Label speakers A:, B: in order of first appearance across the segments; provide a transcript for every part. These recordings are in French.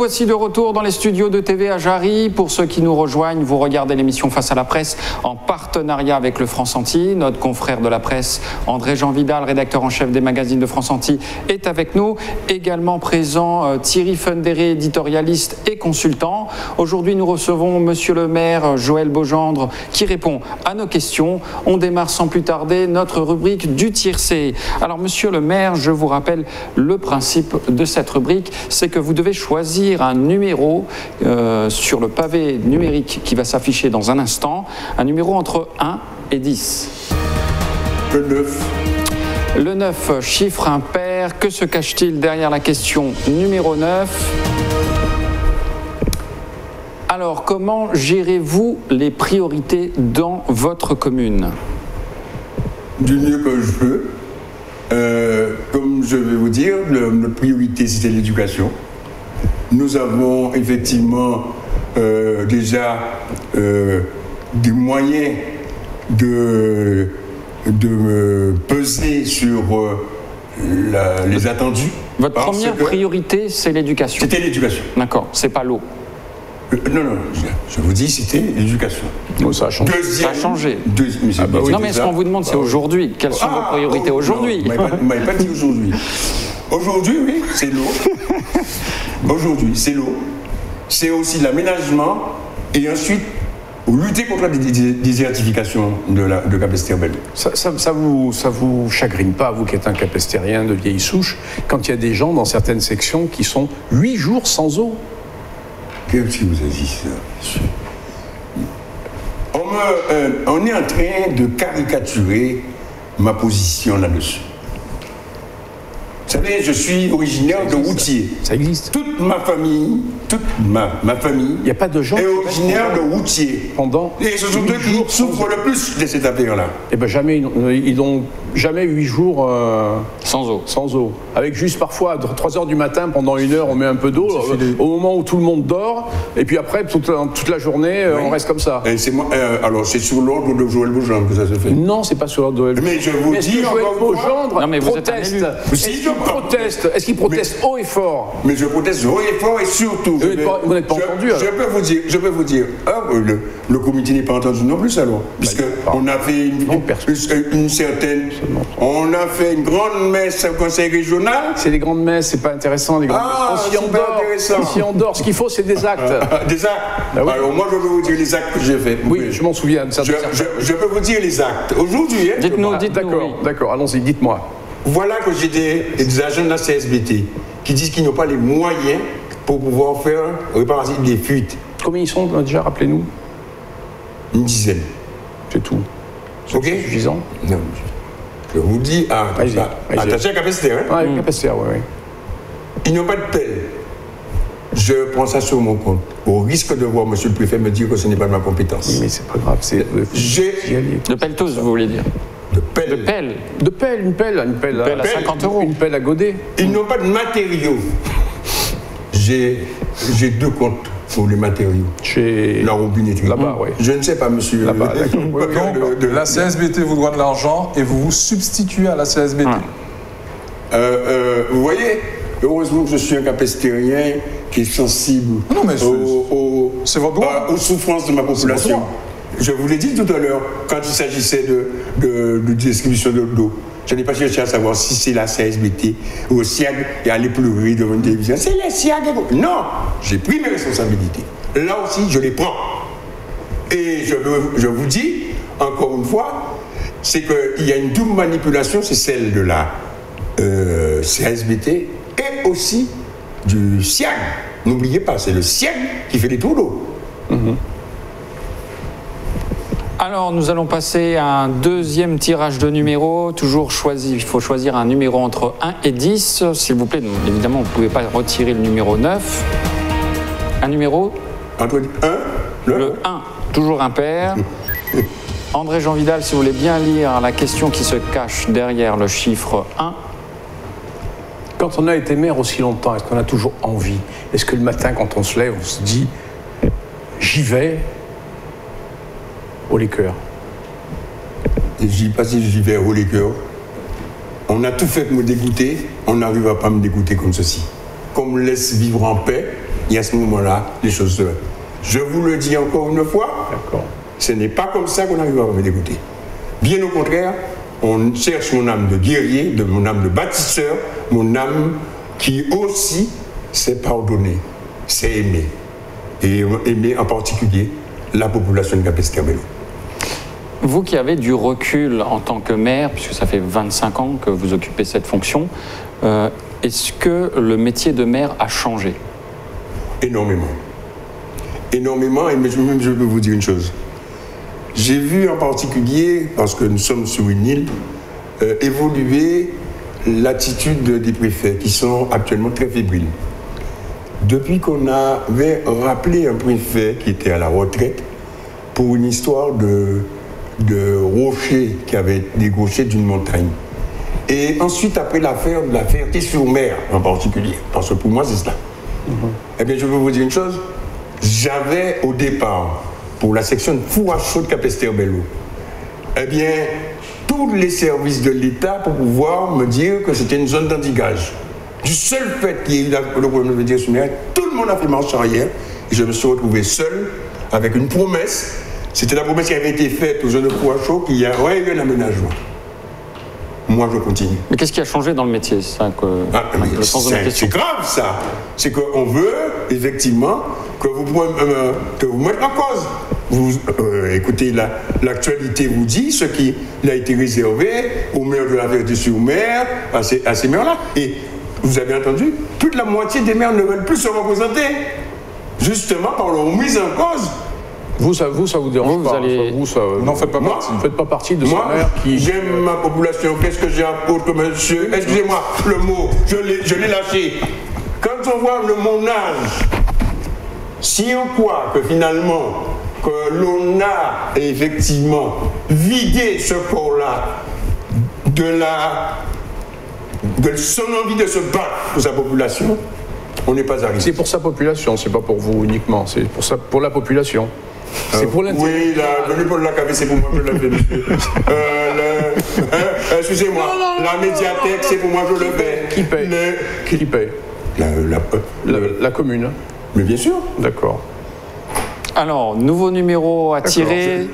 A: Voici de retour dans les studios de TV à Jarry. Pour ceux qui nous rejoignent, vous regardez l'émission Face à la presse en partenariat avec le France Antilles. Notre confrère de la presse, André-Jean Vidal, rédacteur en chef des magazines de France Antilles, est avec nous. Également présent euh, Thierry Fundéré, éditorialiste et consultant. Aujourd'hui, nous recevons Monsieur le maire Joël Beaugendre qui répond à nos questions. On démarre sans plus tarder notre rubrique du tiercé. Alors, Monsieur le maire, je vous rappelle le principe de cette rubrique, c'est que vous devez choisir un numéro euh, sur le pavé numérique qui va s'afficher dans un instant, un numéro entre 1 et 10.
B: Le 9.
A: Le 9, chiffre impair. Que se cache-t-il derrière la question numéro 9 Alors, comment gérez-vous les priorités dans votre commune?
B: Du mieux que je peux. Euh, comme je vais vous dire, le- notre priorité c'était l'éducation. Nous avons effectivement euh, déjà euh, des moyens de, de peser sur euh, la- les attendus.
A: Votre
B: Parce
A: première
B: que
A: priorité, c'est l'éducation.
B: C'était l'éducation.
A: D'accord, c'est pas l'eau.
B: Non, non, je, vous dis, c'était l'éducation.
C: Bon, ça a changé.
B: Deuxième,
A: Ça a changé.
B: Deuxi- mais c'est-
C: bah oui.
A: non, mais ce qu'on vous demande, c'est aujourd'hui. Quelles sont vos priorités
B: oh,
A: aujourd'hui
B: non, Vous m'avez pas- vous m'avez pas dit aujourd'hui. Aujourd'hui, oui, c'est l'eau. aujourd'hui, c'est l'eau. C'est aussi l'aménagement et ensuite lutter contre la dé- dé- désertification de, la, de.
C: Ça, ça, ça vous, ça vous chagrine pas, vous qui êtes un capestérien de vieille souche, quand il y a des gens dans certaines sections qui sont huit jours sans eau
B: Qu'est-ce qui vous a dit ça? On, me- euh, on est en train de caricaturer ma position là-dessus. Vous savez, je suis originaire de Routier.
C: Ça existe.
B: Toute ma famille, toute ma, ma famille
C: Il n'y a pas de gens
B: est originaire de Routier.
C: pendant.
B: Et ce sont eux qui souffrent le plus de cette affaire-là.
C: Eh ben jamais, ils n'ont- ils n'ont jamais huit jours euh,
A: Sans eau.
C: sans eau. Avec juste parfois à 3 heures du matin, pendant une heure, on met un peu d'eau, euh, au moment où tout le monde dort, et puis après, toute, la- toute la journée, euh,
B: Oui.
C: on reste comme ça.
B: Et c'est moi, euh, alors, c'est sur l'ordre de Joël Beaujean que ça se fait.
C: Non, c'est pas sur l'ordre de Joël.
B: Mais je vous
C: est-ce
B: dis
C: que Joël Beaugendre
A: Non, mais vous êtes un
C: proteste
A: élu.
C: Est-ce
B: Si,
C: qu'il
B: je-
C: proteste Est-ce qu'il proteste haut et fort
B: Mais je proteste haut et fort et surtout.
C: Vous
B: je
C: n'êtes
B: vais-
C: pas- vous n'êtes pas
B: je-
C: entendu,
B: Je peux vous dire, je peux vous dire, ah, euh, le, le comité n'est pas entendu non plus alors, puisque
C: pas.
B: on a fait une,
C: Non, personne.
B: une- une certaine, on a fait une grande messe au conseil régional.
C: C'est des grandes messes, c'est pas intéressant, les grandes
B: Ah,
C: messes. On
B: intéressant.
C: On s'y endort. Ce qu'il faut, c'est des actes.
B: Ah, Des actes.
C: Bah oui.
B: Alors moi je peux vous dire les actes que j'ai faits.
C: Oui, je m'en souviens de ça.
B: Je, je- je peux vous dire les actes. Aujourd'hui, hein,
A: Dites-nous,
C: Ah,
A: dites-nous.
C: D'accord,
A: oui.
C: d'accord, allons-y, dites-moi.
B: Voilà que j'ai des, des agents de la CSBT qui disent qu'ils n'ont pas les moyens pour pouvoir faire réparation des fuites.
C: Combien ils sont déjà, rappelez-nous
B: Une dizaine.
C: C'est tout.
B: Ok
C: Suffisant
B: Non. Je vous dis, ah, ah,
C: allez-y.
B: attention à capacité, hein.
C: Ouais, capacitaire, oui, oui.
B: Ils n'ont pas de pelle. Je prends ça sur mon compte. Au risque de voir monsieur le préfet me dire que ce n'est pas de ma compétence.
C: Mais c'est pas grave, c'est.
B: J'ai.
A: De pelleteuse, vous voulez dire?
B: De pelle.
A: De pelle.
C: De pelle, une pelle, une pelle,
A: pelle à 50 euros.
C: Une pelle à godet.
B: Ils n'ont pas de matériaux. J'ai j'ai deux comptes pour les matériaux.
C: Chez.
B: La robinetterie.
C: Là-bas, oui.
B: Je ne sais pas, monsieur.
C: Là-bas, oui,
B: De- de-
D: La CSBT vous doit de l'argent et vous vous substituez à la CSBT.
B: Euh, euh, vous voyez, heureusement que je suis un capestérien qui est sensible
D: Non, mais c'est-
B: aux, aux-
D: c'est votre droit.
B: à- aux souffrances de ma population. Je vous l'ai dit tout à l'heure, quand il s'agissait de, de, distribution de l'eau. Je n'ai pas cherché à savoir si c'est la CSBT ou SIAG et aller pleurer devant une télévision. C'est le SIAG. Non, j'ai pris mes responsabilités. Là aussi, je les prends. Et je, je vous dis, encore une fois, c'est qu'il y a une double manipulation, c'est celle de la euh, CSBT et aussi du SIAG. N'oubliez pas, c'est le SIAG qui fait les tours d'eau.
A: Alors, nous allons passer à un deuxième tirage de numéros. Toujours choisi, il faut choisir un numéro entre 1 et 10. S'il vous plaît, Donc, évidemment, vous ne pouvez pas retirer le numéro 9. Un numéro,
B: Entre 1, le,
A: le 1, toujours impair. André Jean Vidal, si vous voulez bien lire la question qui se cache derrière le chiffre 1.
C: Quand on a été maire aussi longtemps, est-ce qu'on a toujours envie? Est-ce que le matin, quand on se lève, on se dit j'y vais? Au liqueur
B: je dis pas si j'y vais au les cœurs. On a tout fait pour me dégoûter, on n'arrive à pas me dégoûter comme ceci. Qu'on me laisse vivre en paix, et à ce moment-là, les choses se... Je vous le dis encore une fois, ce n'est pas comme ça qu'on arrive à me dégoûter. Bien au contraire, on cherche mon âme de guerrier, de mon âme de bâtisseur, mon âme qui aussi sait pardonner, sait aimer. Et aimer en particulier la population de Capesterre-Bello.
A: Vous qui avez du recul en tant que maire, puisque ça fait 25 ans que vous occupez cette fonction, euh, est-ce que le métier de maire a changé?
B: Énormément. Énormément, et même je peux vous dire une chose. J'ai vu en particulier, parce que nous sommes sur une île, euh, évoluer l'attitude des préfets qui sont actuellement très fébriles. Depuis qu'on avait rappelé un préfet qui était à la retraite pour une histoire de, de rocher qui avait dégauché d'une montagne. Et ensuite, après l'affaire de la Ferté-sur-Mer en particulier, parce que pour moi, c'est cela. Eh bien, je veux vous dire une chose. J'avais au départ, pour la section de chaud de Capesterre-Bello, eh bien, tous les services de l'État pour pouvoir me dire que c'était une zone d'antigage. Du seul fait qu'il y ait eu le problème de Ferté-sur-Mer, tout le monde a fait marche arrière et je me suis retrouvé seul avec une promesse. C'était la promesse qui avait été faite aux jeunes chaud qu'il y aurait eu un aménagement. Moi, je continue.
A: Mais qu'est-ce qui a changé dans le métier C'est ça que,
B: Ah, c'est grave ça. C'est qu'on veut effectivement que vous, euh, que vous mettez en cause. Vous, euh, écoutez, la- l'actualité vous dit ce qui a été réservé aux maires de la Vérité-sur-Mer, à ces, à ces maires-là. Et vous avez entendu, plus de la moitié des maires ne veulent plus se représenter. Justement par leur mise en cause.
C: Vous, ça vous, ça vous dérange
A: Vous, vous
C: pas
A: allez-
C: ça, vous, ça,
E: Vous n'en faites pas
B: Moi,
E: partie.
C: Vous ne faites pas partie de
B: Moi,
C: ce maire qui...
B: j'aime ma population. Qu'est-ce que j'ai à que monsieur Excusez-moi, le mot, je l'ai, je l'ai lâché. Quand on voit le, mon âge, si on croit que finalement, que l'on a effectivement vidé ce corps-là de la de son envie de se battre pour sa population, on n'est pas
C: C'est
B: arrivé.
C: pour sa population, c'est pas pour vous uniquement, c'est pour, ça, pour la population. C'est pour l'intérêt.
B: Oui, la venue pour la café, c'est pour moi que je le fais, monsieur. Euh, le- euh, Excusez-moi, la médiathèque, c'est pour moi que je le fais.
C: Qui paye
B: Le-
C: Qui paye
B: la, la-
C: la,
B: le-
C: la commune.
B: Mais bien sûr.
C: D'accord.
A: Alors, nouveau numéro à tirer,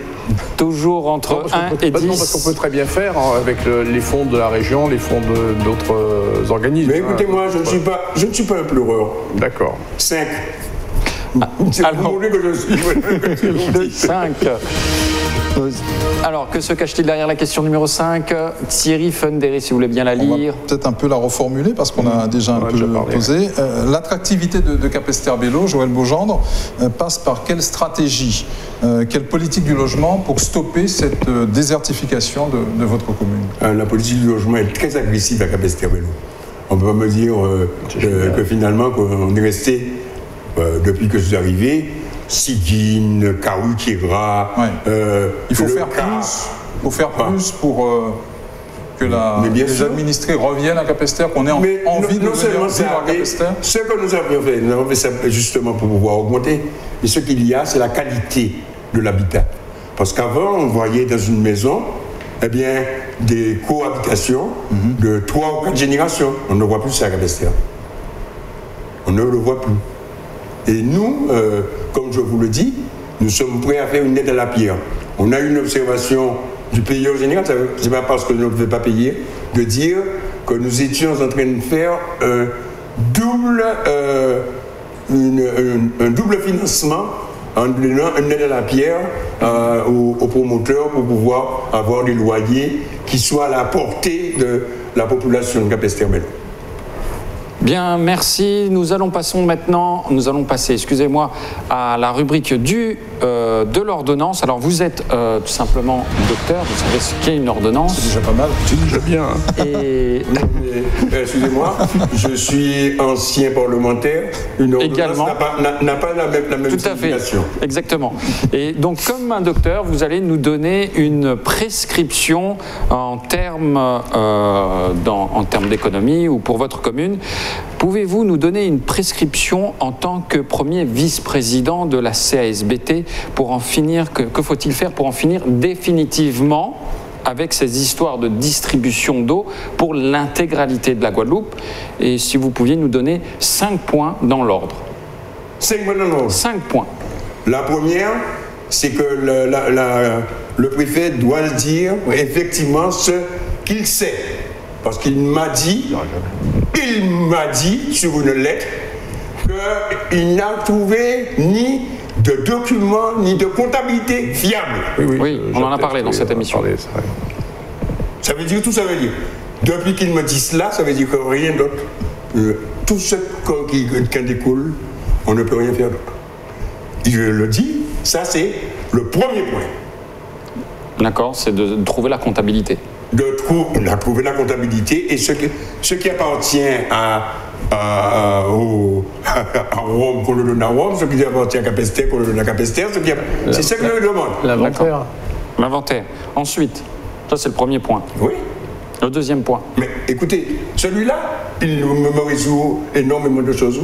A: toujours entre
C: qu'on
A: 1
C: peut-
A: et
C: parce- non, parce
A: 10.
C: qu'on peut très bien faire hein, avec le- les fonds de la région, les fonds d'autres euh, organismes.
B: Mais écoutez-moi,
C: hein.
B: je ne suis pas, je ne suis pas un pleureur.
C: D'accord.
B: 5. C'est
A: alors-
B: que je suis. que je vous
A: Le
B: dis.
A: 5. Alors, que se cache-t-il derrière la question numéro 5 Thierry Funderi, si vous voulez bien la
E: On va
A: lire.
E: peut-être un peu la reformuler parce qu'on a déjà un
C: On
E: peu
C: déjà parlé,
E: posé. Euh, L'attractivité de, de Capesterre-Bello, Joël Beaugendre, euh, passe par quelle stratégie, euh, quelle politique du logement pour stopper cette euh, désertification de, de votre commune?
B: Euh, La politique du logement est très agressive à Capesterre-Bello. On ne peut pas me dire que finalement, qu'on est resté, euh, depuis que je suis arrivé, Sigine, Kaoukira,
E: Ouais.
B: euh,
E: Il faut faire
B: Car.
E: plus, faut faire
B: Ah.
E: plus pour euh, que la, les
B: sûr.
E: administrés reviennent à Capesterre, qu'on ait en-
B: Mais
E: envie
B: non,
E: de
B: non
E: venir vivre à Capesterre.
B: ce que nous avions fait, nous avons fait ça justement pour pouvoir augmenter. Mais ce qu'il y a, c'est la qualité de l'habitat. Parce qu'avant, on voyait dans une maison, eh bien, des cohabitations
E: Mhm.
B: de trois ou quatre générations. On ne voit plus ça à Capesterre. On ne le voit plus. Et nous, euh, comme je vous le dis, nous sommes prêts à faire une aide à la pierre. On a une observation du pays en général, ce n'est pas parce que nous ne pouvons pas payer, de dire que nous étions en train de faire un double, euh, un, double financement en donnant une aide à la pierre euh, aux, aux promoteurs pour pouvoir avoir des loyers qui soient à la portée de la population de Capesterre-Bello.
A: Bien, merci. Nous allons passer maintenant, nous allons passer, excusez-moi, à la rubrique du euh, de l'ordonnance. Alors, vous êtes euh, tout simplement docteur, vous savez ce qu'est une ordonnance.
E: Déjà pas mal.
C: C'est déjà bien. hein.
A: Et
B: euh, Excusez-moi, je suis ancien parlementaire. Une ordonnance
A: Également.
B: n'a pas, n'a- n'a pas la même, la même
A: Tout à fait, exactement. Et donc, comme un docteur, vous allez nous donner une prescription en termes euh, en termes d'économie ou pour votre commune. Pouvez-vous nous donner une prescription en tant que premier vice-président de la CASBT pour en finir Que, que faut-il faire pour en finir définitivement avec ces histoires de distribution d'eau pour l'intégralité de la Guadeloupe? Et si vous pouviez nous donner cinq points dans l'ordre.
B: Cinq points dans l'ordre.
A: 5 points.
B: La première, c'est que le, la- la- le préfet doit dire effectivement ce qu'il sait. Parce qu'il m'a dit, il m'a dit sur une lettre qu'il n'a trouvé ni de documents ni de comptabilité fiable.
A: Oui, on en a parlé dans cette
C: a
A: émission.
C: parlé, vrai.
B: Ça veut dire tout ça veut dire. Depuis qu'il me dit cela, ça veut dire que rien d'autre. euh, tout ce qu'on- qui, qui en découle, on ne peut rien faire d'autre. Je le dis, ça c'est le premier point.
A: D'accord C'est de trouver la comptabilité.
B: De trou- on a trouvé la comptabilité et ce qui, ce qui appartient à, à, à- au- à Rome, qu'on le donne à Rome, ce qui appartient à Capester, qu'on le donne à Capester, ce c'est ça que je demande.
C: L'inventaire.
A: L'inventaire. Ensuite, ça c'est le premier point.
B: Oui.
A: Le deuxième point.
B: Mais écoutez, celui-là, il me, me résout énormément de choses.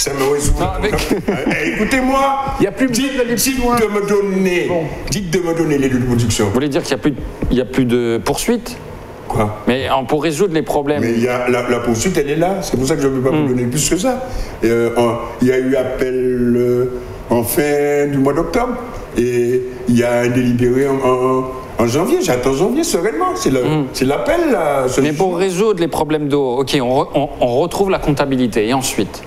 B: Ça me résout.
A: Avec-
B: Eh, Écoutez-moi,
C: Il y a plus
B: dites,
C: besoin d'aller plus
B: dites
C: loin.
B: de me donner, dites de me donner les lieux de production.
A: Vous voulez dire qu'il n'y a, plus de- il y a plus de poursuites?
B: Quoi?
A: Mais pour résoudre les problèmes.
B: Mais il y a, la, la poursuite, elle est là. C'est pour ça que je ne peux pas
A: Hmm.
B: vous donner plus que ça. Euh, il y a eu appel euh, en fin du mois d'octobre et il y a un délibéré en, en- en janvier. J'attends janvier sereinement. C'est c'est l'appel. là, ce
A: Hmm. Mais pour résoudre les problèmes d'eau, ok, on, re- on- on retrouve la comptabilité. Et ensuite,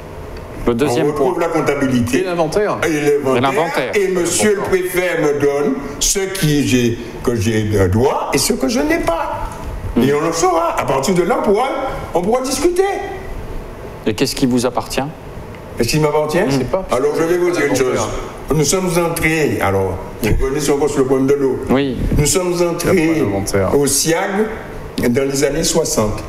A: le
B: on
A: deuxième
B: retrouve
A: point.
B: la comptabilité.
C: Et l'inventaire.
B: Et l'inventaire.
A: Et
B: monsieur le préfet me donne ce qui j'ai, que j'ai de droit et ce que je n'ai pas. Et on le saura. À partir de là, on pourra, on pourra discuter.
A: Et qu'est-ce qui vous appartient?
B: Est-ce qu'il m'appartient?
C: Pas.
B: Alors je vais vous dire une chose. Nous sommes entrés, alors, vous connaissez encore sur le problème de l'eau.
A: Oui.
B: Nous sommes entrés au SIAG dans les années 60.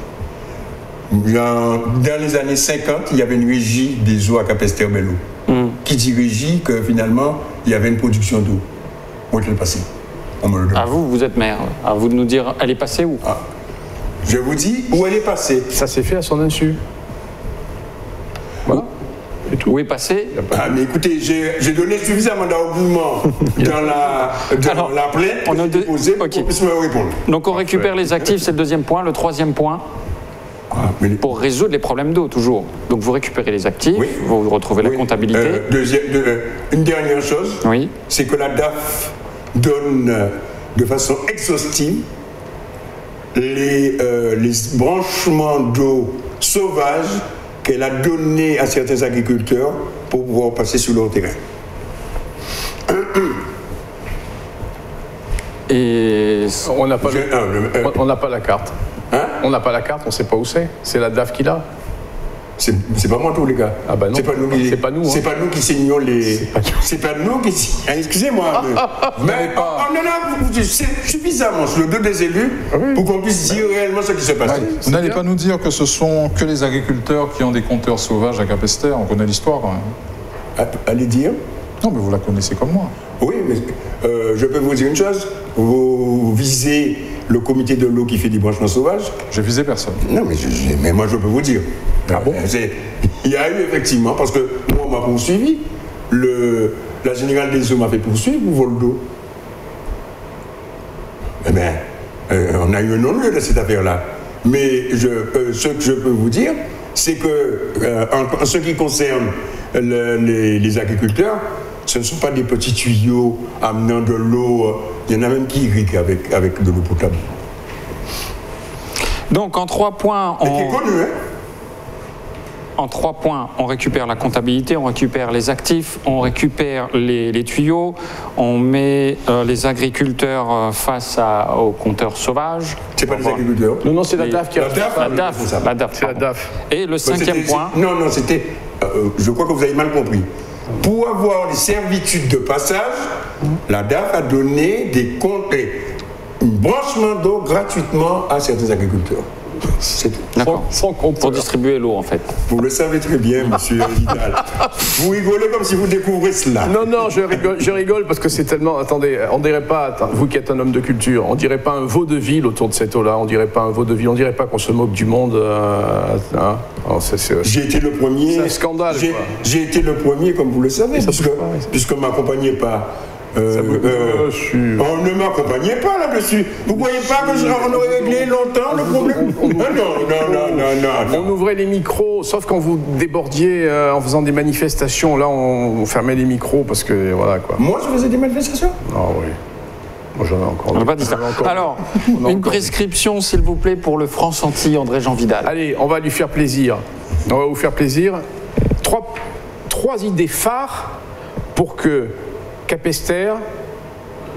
B: Dans, dans les années 50, il y avait une régie des eaux à Capesterre-Bello. Qui dit régie que finalement, il y avait une production d'eau. Où est-elle passée? On me le demande.
A: À vous, vous êtes maire. À vous de nous dire, elle est passée où?
B: Je vous dis où elle est passée.
C: Ça s'est fait à son insu. Voilà. Et tout.
A: Où est passée?
B: Ah, mais écoutez, j'ai donné suffisamment d'arguments dans la, dans
A: Alors,
B: la plainte
A: on a
B: pour
A: ok.
B: qu'on puisse me répondre.
A: Donc on récupère les actifs, c'est le deuxième point. Le troisième point,
B: Ah,
A: pour résoudre les problèmes d'eau, toujours. Donc vous récupérez les actifs,
B: Oui.
A: vous retrouvez la comptabilité.
B: Euh, deuxième- de- euh, une dernière chose,
A: Oui.
B: c'est que la DAF donne euh, de façon exhaustive les, euh, les branchements d'eau sauvages qu'elle a donnés à certains agriculteurs pour pouvoir passer sur leur terrain.
A: Et
C: On n'a pas, le- on- on pas la carte.
B: Hein
C: On n'a pas la carte, on ne sait pas où c'est. C'est la DAF qui l'a.
B: C'est pas moi tous les gars.
C: Ah bah non.
B: C'est pas nous qui.
C: C'est pas nous, hein.
B: C'est pas nous qui signons les.
C: pas nous.
B: C'est pas nous qui. Ah, Excusez-moi. mais mais oh, non non, vous- c'est suffisamment sur le dos des élus
C: Ah
B: pour qu'on puisse dire réellement ce qui s'est passé.
E: Vous n'allez pas nous dire que ce sont que les agriculteurs qui ont des compteurs sauvages à Capester, on connaît l'histoire quand même.
B: Ah, Allez dire.
E: Non, mais vous la connaissez comme moi.
B: Oui, mais euh, je peux vous dire une chose. Vous visez le comité de l'eau qui fait des branchements sauvages.
E: J'ai visé personne.
B: Non, mais, je- je- mais moi je peux vous dire.
C: Ah bon?
B: Euh, Il y a eu effectivement, parce que moi on m'a poursuivi, le, la générale des eaux m'a fait poursuivre pour vol d'eau. Eh bien, euh, on a eu un non-lieu de cette affaire-là. Mais je, euh, ce que je peux vous dire, c'est que euh, en, en ce qui concerne le- les, les agriculteurs, ce ne sont pas des petits tuyaux amenant de l'eau. euh, Il y en a même qui irriguent avec, avec de l'eau potable.
A: donc en trois points,
B: Et qui est
A: on,
B: connu, hein
A: en trois points, on récupère la comptabilité, on récupère les actifs, on récupère les, les tuyaux, on met euh, les agriculteurs euh, face à- aux compteurs sauvages.
B: C'est pas des agriculteurs.
C: Non, non, c'est la
A: Les-
C: DAF qui a
B: La DAF,
A: La DAF, la DAF.
C: C'est la
A: pardon.
C: DAF.
A: Et le
B: Mais
A: cinquième
B: c'était-
A: point,
B: Non, non, c'était. euh, je crois que vous avez mal compris. Pour avoir les servitudes de passage, la DAF a donné des comptes, un branchement d'eau gratuitement à certains agriculteurs. C'est tout.
C: Sans compte.
A: pour distribuer l'eau en fait.
B: Vous le savez très bien, monsieur Vidal. vous rigolez comme si vous découvrez cela.
C: Non, non, je rigole, je rigole parce que c'est tellement. Attendez, on dirait pas, attends, vous qui êtes un homme de culture, on dirait pas un vaudeville autour de cette eau-là, on dirait pas un vaudeville, on dirait pas qu'on se moque du monde. euh, hein. C'est-
B: J'ai été le premier.
C: C'est un scandale,
B: J'ai
C: quoi.
B: j'ai été le premier, comme vous le savez, puisque, ne m'accompagnait pas euh, euh, on ne m'accompagnait pas là-dessus. Vous voyez pas que je- on aurait réglé longtemps le problème Ah Non, non, non, non, non, non.
C: On ouvrait les micros, sauf quand vous débordiez euh, en faisant des manifestations. Là, on, on fermait les micros parce que voilà quoi.
B: Moi, je faisais des manifestations?
C: Ah oui. Moi, j'en ai encore.
A: On pas dit ça. Alors,
C: On a
A: une
C: encore-
A: prescription, s'il vous plaît, pour le franc-senti André-Jean Vidal.
C: Allez, on va lui faire plaisir. On va vous faire plaisir. Trois, trois idées phares pour que Capester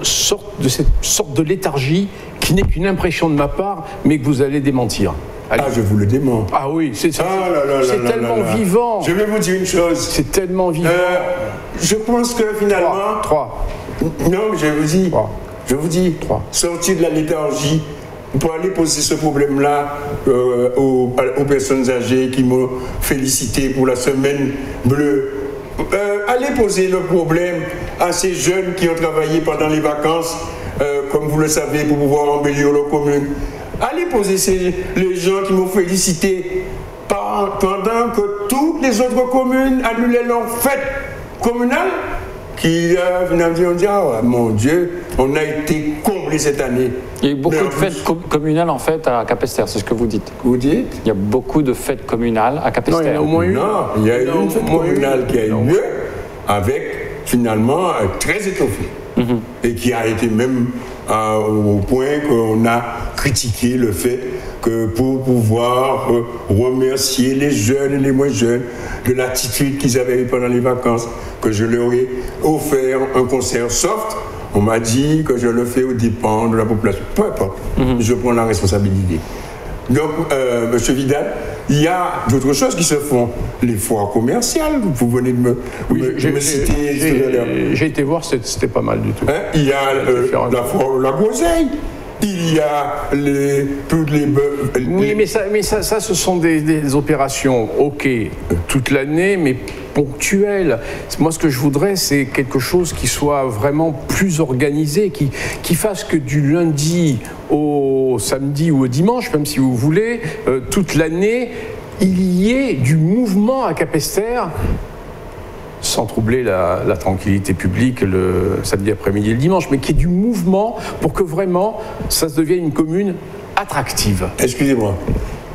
C: sorte de cette sorte de léthargie qui n'est qu'une impression de ma part, mais que vous allez démentir. Allez.
B: Ah, je vous le dément.
C: Ah oui, c'est.
B: Ah
C: tellement
B: là là.
C: vivant.
B: Je vais vous dire une chose.
C: C'est tellement vivant.
B: Euh, je pense que finalement.
C: Trois. Trois.
B: Non, mais je vous dis.
C: Trois.
B: Je vous dis.
C: Trois.
B: Sortir de la léthargie pour aller poser ce problème-là euh, aux, aux personnes âgées qui m'ont félicité pour la semaine bleue. Euh, allez poser le problème à ces jeunes qui ont travaillé pendant les vacances, euh, comme vous le savez, pour pouvoir embellir leur commune. Allez poser ces, les gens qui m'ont félicité pendant que toutes les autres communes annulaient leur fête communale qui euh, finalement ont dit ah ouais, mon Dieu, on a été comblés cette année.
A: Il y a eu beaucoup
B: Mais
A: de fêtes com- communales, en fait, à Capesterre, c'est ce que vous dites.
B: Vous dites?
A: Il y a beaucoup de fêtes communales à
C: Non, il y a au moins une.
B: Non, il y a eu
C: Non,
B: une fête communale qui a eu
C: non.
B: lieu avec finalement euh, très étoffé. Et qui a été même euh, au point qu'on a critiqué le fait que pour pouvoir euh, remercier les jeunes et les moins jeunes de l'attitude qu'ils avaient eue pendant les vacances, que je leur ai offert un concert soft, on m'a dit que je le fais au dépend de la population. Peu importe, je prends la responsabilité. Donc, euh, Monsieur Vidal, il y a d'autres choses qui se font. Les foires commerciales, vous venez de me,
C: Oui,
B: me-
C: j'ai-
B: me citer
C: j'ai j'ai été voir, c'était c'était pas mal du tout.
B: Hein, il y a euh, la foire de la groseille, il y a les, toutes les.
C: Oui, mais ça, mais ça, ça ce sont des, des opérations, ok, toute l'année, mais ponctuelles. Moi, ce que je voudrais, c'est quelque chose qui soit vraiment plus organisé, qui, qui fasse que du lundi au samedi ou au dimanche, même si vous voulez, euh, toute l'année, il y ait du mouvement à Capesterre sans troubler la, la tranquillité publique le samedi après-midi et le dimanche, mais qu'il y ait du mouvement pour que vraiment ça se devienne une commune attractive.
B: Excusez-moi.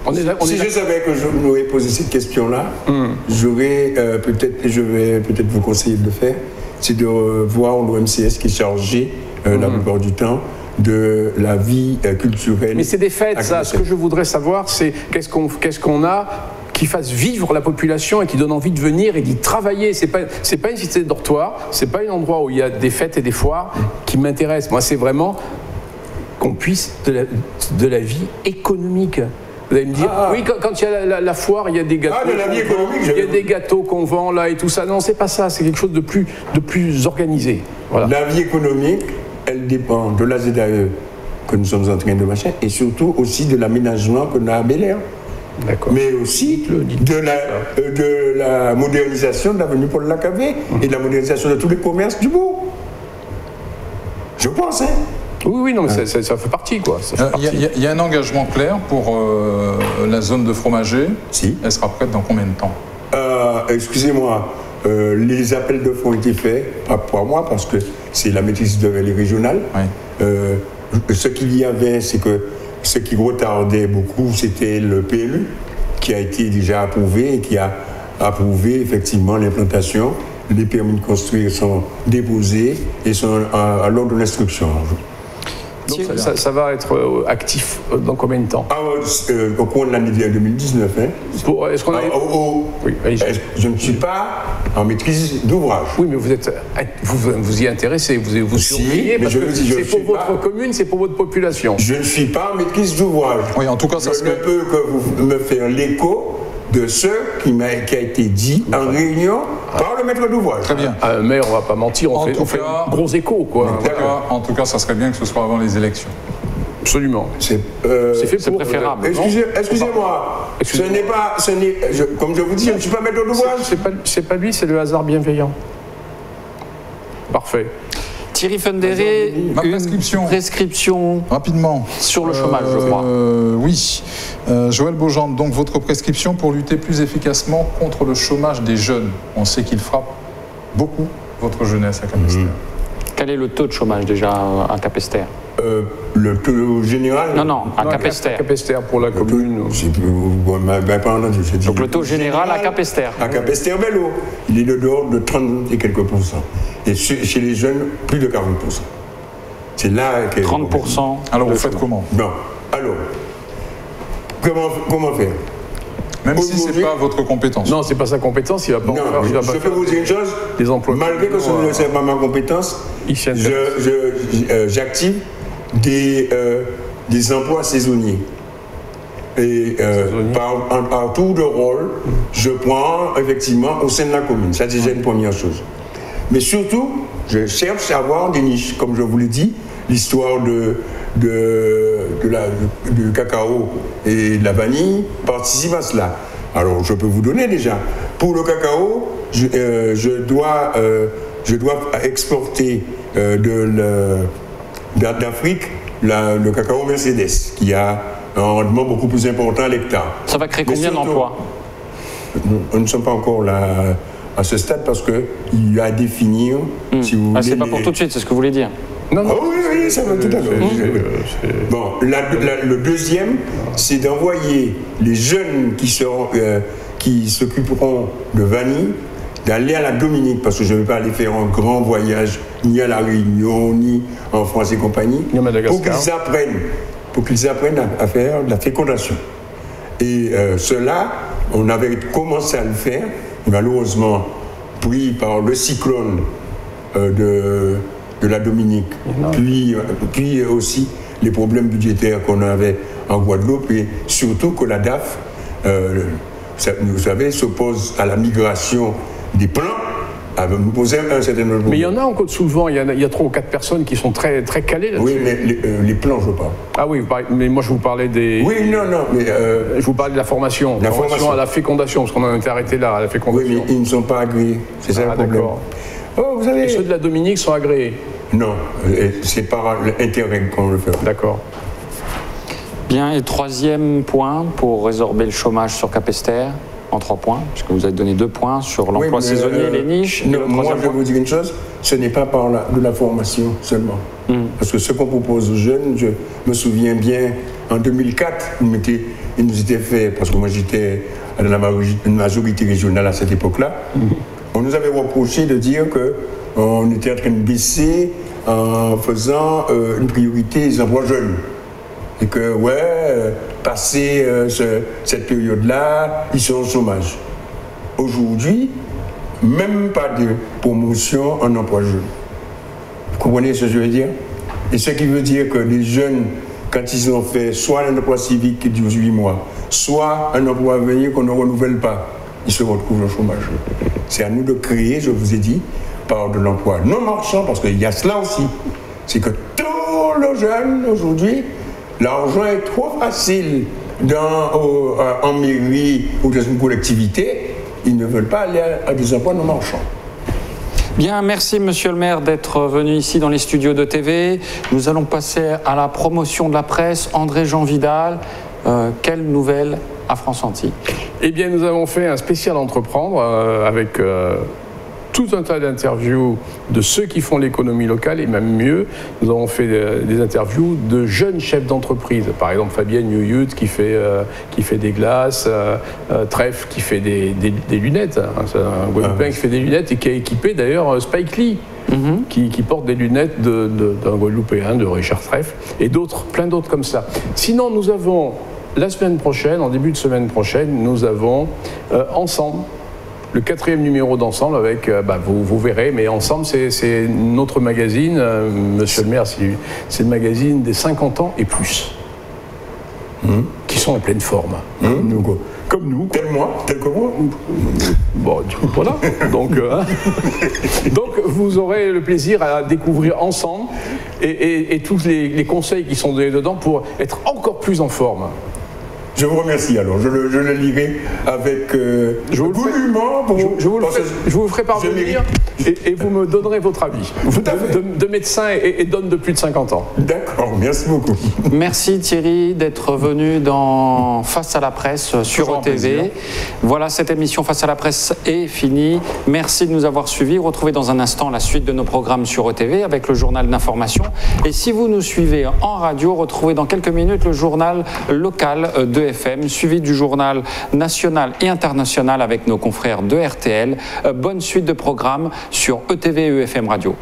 C: On est là- on
B: si
C: est là-
B: je savais que je m'aurais posé cette question-là, j'aurais euh, peut-être, je vais peut-être vous conseiller de le faire, c'est de voir l'OMCS qui est chargé euh, la plupart du temps de la vie euh, culturelle.
C: Mais c'est des fêtes, ça. Ce que je voudrais savoir, c'est qu'est-ce qu'on qu'est-ce qu'on a qui fasse vivre la population et qui donne envie de venir et d'y travailler. C'est pas c'est pas une cité de dortoir, c'est pas un endroit où il y a des fêtes et des foires qui m'intéressent. Moi, c'est vraiment qu'on puisse de la, de la vie économique. Vous allez me dire,
B: Ah.
C: oui, quand, quand il y a la, la- la foire, il y a des gâteaux.
B: Ah, de la vie
C: qu'on vend,
B: économique,
C: Il y a des gâteaux qu'on vend là et tout ça. Non, c'est pas ça. C'est quelque chose de plus, de plus organisé. Voilà.
B: La vie économique, elle dépend de la ZAE que nous sommes en train de machin et surtout aussi de l'aménagement qu'on a à Bel Air. Mais aussi de la, euh, de la modernisation de l'avenue Paul Lacavé et de la modernisation de tous les commerces du bourg. Je pense, hein.
C: Oui, oui, non, mais ça, ça- ça fait partie, quoi. Fait
E: Euh, Il y, a-
C: partie.
E: il y a- il y a un engagement clair pour euh, la zone de fromager.
B: Si.
E: Elle sera prête dans combien de temps?
B: Euh, Excusez-moi, euh, les appels de fonds ont été faits, pas pour moi, parce que c'est la maîtrise de les régionale.
E: Oui.
B: Euh, ce qu'il y avait, c'est que ce qui retardait beaucoup, c'était le PLU, qui a été déjà approuvé et qui a approuvé effectivement l'implantation. Les permis de construire sont déposés et sont à, l'ordre de l'instruction.
C: Donc, ça, ça- ça va être euh, actif euh, dans combien de temps?
B: Ah, euh, au cours de l'année 2019, hein.
C: Pour- Est-ce qu'on a...
B: Ah, oh, oh.
C: Oui.
B: Euh, Je ne suis pas en maîtrise d'ouvrage.
C: Oui, mais vous êtes, euh, vous, vous y intéressez, vous vous
B: Si,
C: surveillez
B: mais
C: parce
B: je
C: que
B: dis,
C: c'est pour
B: suis
C: votre
B: pas-
C: commune, c'est pour votre population.
B: Je ne suis pas en maîtrise d'ouvrage.
E: Oui, en tout cas, ça
B: je ne peux que vous me faire l'écho de ce qui, a été dit en réunion par le maître d'ouvrage.
E: Très bien.
C: Un maire, on va pas mentir, on
E: En
C: fait,
E: tout
C: on fait
E: cas-
C: un gros écho, quoi.
E: En tout cas- En tout cas, ça serait bien que ce soit avant les élections.
C: Absolument.
B: C'est, euh,
C: fait pour.
A: préférable.
B: excusez, excusez-moi, ce
C: Excusez-moi.
B: n'est pas, ce je- comme je vous dis, je ne suis pas maître d'ouvrage.
C: C'est pas, c'est pas lui, c'est le hasard bienveillant. Parfait.
A: Thierry Fundéré, une
E: prescription.
A: prescription
E: Rapidement.
A: sur le chômage, je crois.
E: Euh, oui. Euh, Joël Beaugendre, donc votre prescription pour lutter plus efficacement contre le chômage des jeunes. On sait qu'il frappe beaucoup votre jeunesse à Capesterre.
A: Quel est le taux de chômage déjà à Capester
B: Euh, le taux général
A: Non, non, à
C: Non,
A: Capester.
C: Capester pour la commune.
A: Donc le taux général à Capester.
B: À Capester Bello, il est de dehors de 30 et quelques pourcents. Et chez chez les jeunes, plus de 40% C'est là problème.
A: 30%.
E: Alors vous faites comment?
B: Bon, alors, comment, comment faire?
E: Même si c'est
B: Aujourd'hui-
E: pas votre compétence.
C: Non, c'est pas sa compétence, il va pas en
B: Non,
C: faire. il va
B: je
C: pas
B: peux
C: faire
B: vous dire une chose.
C: des emplois
B: Malgré que ce ne soit pas ma compétence, euh, j'active des, euh, des emplois saisonniers. Et euh, par, en- par tour de rôle, je prends effectivement au sein de la commune. Ça, c'est déjà une première chose. Mais surtout, je cherche à avoir des niches. Comme je vous l'ai dit, l'histoire de, de, de la- du cacao et de la vanille participe à cela. Alors, je peux vous donner déjà. Pour le cacao, je, euh, je dois, euh, je dois exporter euh, de d'Afrique le cacao Mercedes, qui a un rendement beaucoup plus important à l'hectare.
A: Ça va créer combien d'emplois?
B: nous, nous ne sommes pas encore là à ce stade parce qu'il y a à définir, si vous
A: Ah. C'est pas pour
B: les-
A: tout de suite, c'est ce que vous voulez dire?
C: Non,
B: Ah
C: non.
B: oui, oui, ça va tout à l'heure. Bon, la- la- le deuxième, c'est d'envoyer les jeunes qui seront, euh, qui s'occuperont de vanille, d'aller à la Dominique, parce que je ne vais pas aller faire un grand voyage, ni à la Réunion, ni en France et compagnie, pour qu'ils apprennent, pour qu'ils apprennent à, à faire de la fécondation. Et euh, cela, on avait commencé à le faire, malheureusement pris par le cyclone euh, de, de la Dominique, puis, euh, puis aussi les problèmes budgétaires qu'on avait en Guadeloupe et surtout que la DAF, euh, vous savez, s'oppose à la migration des plants, à nous poser un certain nombre de
C: Mais il y en a en Côte soulevant, il y, en a, il y a trois ou quatre personnes qui sont très, très calées là-dessus.
B: Oui, mais les, euh, les plants, je parle.
C: Ah oui, mais moi je vous parlais des.
B: Oui, non, non, mais euh,
C: Je vous parlais de la formation.
B: La formation.
C: à la fécondation, parce qu'on en était arrêté là, à la
B: oui,
C: fécondation.
B: mais ils ne sont pas agréés. C'est ça
C: Ah,
B: le problème.
C: d'accord.
B: Oh, vous savez.
C: Et ceux de la Dominique sont agréés.
B: Non, c'est par l'intérêt qu'on le fait.
C: D'accord.
A: Bien, et troisième point pour résorber le chômage sur Capester, en trois points, puisque vous avez donné deux points sur l'emploi
B: Oui,
A: saisonnier,
B: euh,
A: les niches. et
B: non,
A: le
B: moi, je vais vous dire une chose, ce n'est pas par la, de la formation seulement.
A: Hmm.
B: Parce que ce qu'on propose aux jeunes, je me souviens bien, en 2004, il, m'était- il nous était fait, parce que moi j'étais dans la majorité- régionale à cette époque-là,
A: Hmm.
B: on nous avait reproché de dire qu'on était en train de baisser en faisant euh, une priorité des emplois jeunes. Et que, ouais, passé euh, ce- cette période-là, ils sont au chômage. Aujourd'hui, même pas de promotion en emploi jeune. Vous comprenez ce que je veux dire? Et ce qui veut dire que les jeunes, quand ils ont fait soit un emploi civique qui dure 8 mois, soit un emploi à venir qu'on ne renouvelle pas, ils se retrouvent au chômage. C'est à nous de créer, je vous ai dit, par de l'emploi non marchand, parce qu'il y a cela aussi. C'est que tous les jeunes aujourd'hui, l'argent est trop facile dans, au- euh, en mairie ou dans une collectivité, ils ne veulent pas aller à, à des emplois non marchands.
A: Bien, merci Monsieur le maire d'être venu ici dans les studios de TV. Nous allons passer à la promotion de la presse. André Jean Vidal, euh, quelle nouvelle à France Antilles?
C: Eh bien, nous avons fait un spécial entreprendre euh, avec euh, tout un tas d'interviews de ceux qui font l'économie locale et même mieux, nous avons fait euh, des interviews de jeunes chefs d'entreprise. Par exemple, Fabienne Youyut qui fait, euh, qui fait des glaces, euh, euh, Treff qui fait des, des- des lunettes, hein, un Guadeloupéen qui fait des lunettes et qui a équipé d'ailleurs Spike Lee. Qui, qui porte des lunettes de- de- d'un Guadeloupéen, de Richard Treff, et d'autres, plein d'autres comme ça. Sinon, nous avons la semaine prochaine, en début de semaine prochaine, nous avons euh, Ensemble, le quatrième numéro d'Ensemble avec, euh, bah, vous, vous verrez, mais Ensemble, c'est- notre magazine, euh, monsieur le maire, c'est le magazine des 50 ans et plus, qui sont en pleine forme.
B: Hein, nous, quoi.
C: Comme nous.
B: Tel moi, tel que moi.
C: Bon, du coup, voilà. Donc, euh, donc, vous aurez le plaisir à découvrir ensemble et, et- et tous les, les conseils qui sont donnés dedans pour être encore plus en forme.
B: Je vous remercie alors. Je le, je le lirai avec euh,
C: Je vous
B: pour
C: Je, je vous ferai, je vous ferai parvenir et, et vous me donnerez votre avis. Vous,
B: à fait.
C: de, de médecin et, et d'homme de plus de 50 ans.
B: D'accord, merci beaucoup.
A: Merci Thierry d'être venu dans Face à la presse sur OTV.
E: plaisir.
A: Voilà, cette émission Face à la presse est finie. Merci de nous avoir suivis. Retrouvez dans un instant la suite de nos programmes sur OTV avec le journal d'information. Et si vous nous suivez en radio, retrouvez dans quelques minutes le journal local de Suivi du journal national et international avec nos confrères de RTL. Euh, bonne suite de programme sur ETV et EFM Radio.